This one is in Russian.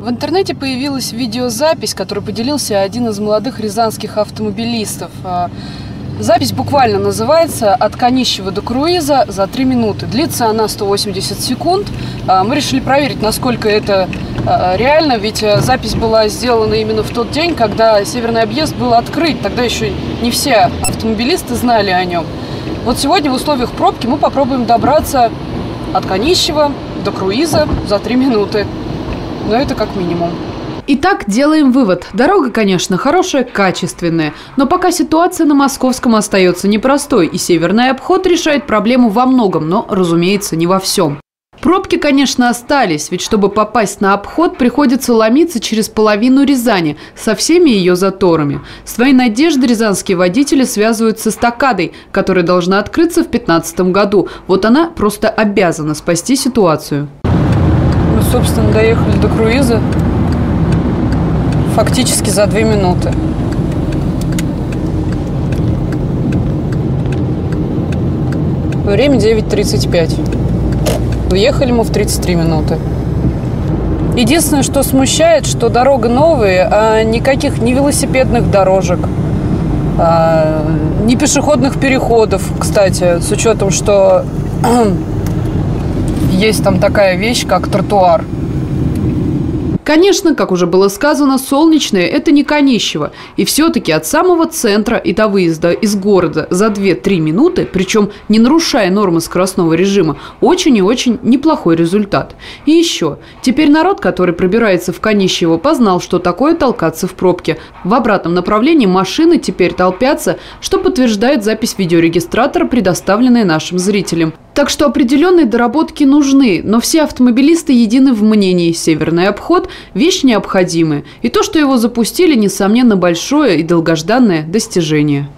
В интернете появилась видеозапись, которой поделился один из молодых рязанских автомобилистов. А, запись буквально называется «От Конищева до Круиза за 3 минуты». Длится она 180 секунд. А, мы решили проверить, насколько это а, реально, ведь запись была сделана именно в тот день, когда Северный объезд был открыт. Тогда еще не все автомобилисты знали о нем. Вот сегодня в условиях пробки мы попробуем добраться от Конищева до Круиза за 3 минуты но это как минимум. Итак, делаем вывод. Дорога, конечно, хорошая, качественная, но пока ситуация на Московском остается непростой, и северный обход решает проблему во многом, но, разумеется, не во всем. Пробки, конечно, остались, ведь чтобы попасть на обход, приходится ломиться через половину Рязани со всеми ее заторами. Свои надежды рязанские водители связывают с эстакадой, которая должна открыться в 2015 году. Вот она просто обязана спасти ситуацию собственно, доехали до круиза фактически за две минуты. Время 9.35. Уехали мы в 33 минуты. Единственное, что смущает, что дорога новая, а никаких ни велосипедных дорожек, а, ни пешеходных переходов, кстати, с учетом, что есть там такая вещь, как тротуар. Конечно, как уже было сказано, солнечное – это не Конищево. И все-таки от самого центра и до выезда из города за 2-3 минуты, причем не нарушая нормы скоростного режима, очень и очень неплохой результат. И еще, теперь народ, который пробирается в Конищево, познал, что такое толкаться в пробке. В обратном направлении машины теперь толпятся, что подтверждает запись видеорегистратора, предоставленная нашим зрителям. Так что определенные доработки нужны, но все автомобилисты едины в мнении. Северный обход – вещь необходимая. И то, что его запустили, несомненно, большое и долгожданное достижение.